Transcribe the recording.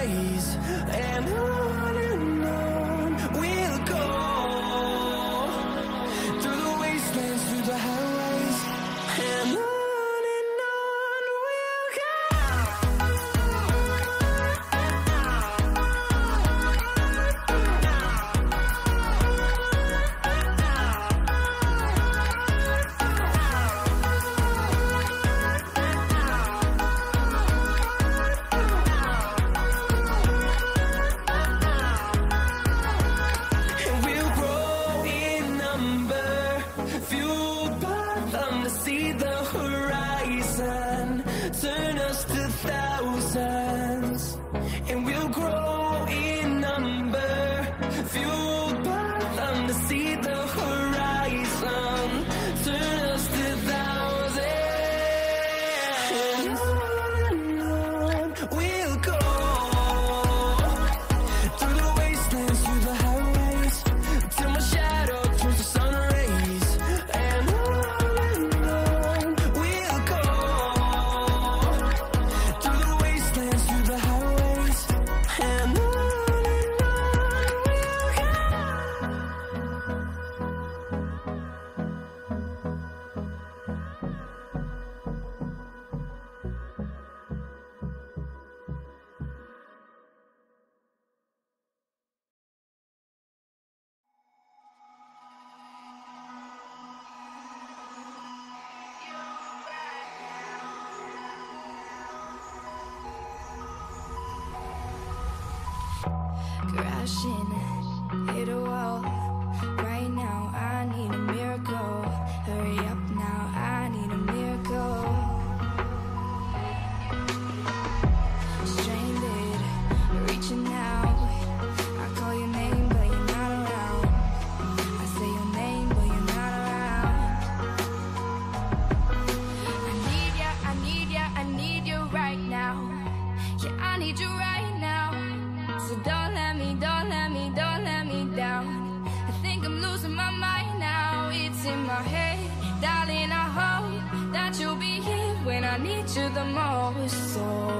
days. And crashing, hit a wall. to the most soul.